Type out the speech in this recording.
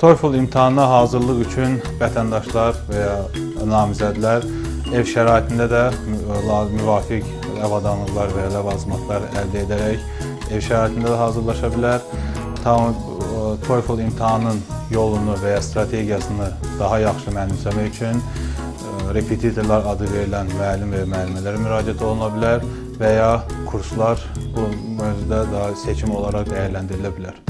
TOEFL imtahanına hazırlıq üçün vətəndaşlar və ya namizədlər ev şəraitində də e, mü- müvafiq avadanlıqlar və ya ləvazimatlar əldə edərək ev şəraitində də hazırlaşa bilər. Tam e, ə, TOEFL imtahanının yolunu və ya strategiyasını daha yaxşı mənimsəmək üçün ə, repetitorlar adı verilən müəllim və müəllimələrə müraciət oluna bilər və ya kurslar bu mövzuda daha seçim olaraq dəyərləndirilə bilər.